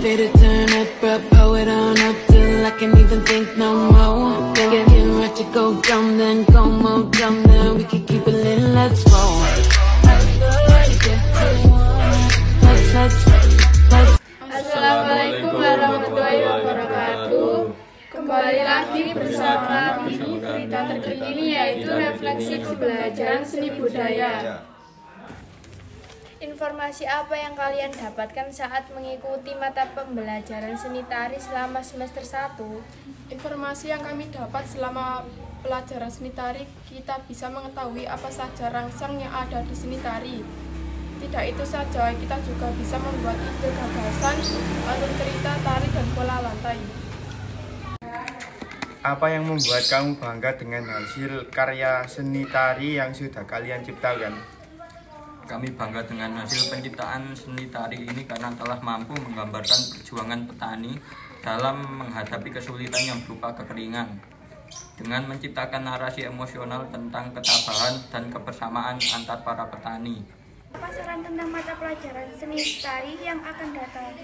Better turn up, bro, blow it on up till I can't even think no more. Get, get ready to go dumb, then go more dumb, then we can keep it lit, let's roll. Assalamualaikum warahmatullahi wabarakatuh. Kembali lagi bersama kami berita terkini yaitu refleksi pembelajaran seni budaya. Informasi apa yang kalian dapatkan saat mengikuti mata pembelajaran seni tari selama semester 1? Informasi yang kami dapat selama pelajaran seni tari, kita bisa mengetahui apa saja rangsang yang ada di seni tari. Tidak itu saja, kita juga bisa membuat ide gagasan, alur cerita tari dan pola lantai. Apa yang membuat kamu bangga dengan hasil karya seni tari yang sudah kalian ciptakan? Kami bangga dengan hasil penciptaan seni tari ini karena telah mampu menggambarkan perjuangan petani dalam menghadapi kesulitan yang berupa kekeringan. Dengan menciptakan narasi emosional tentang ketabahan dan kebersamaan antar para petani. Apa saran tentang mata pelajaran seni tari yang akan datang?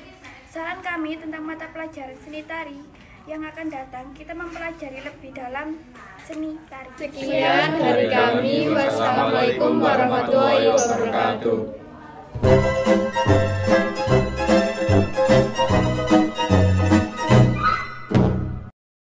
Saran kami tentang mata pelajaran seni tari yang akan datang, kita mempelajari lebih dalam seni tari. Sekian dari kami. Wassalamualaikum warahmatullahi wabarakatuh. Exacto.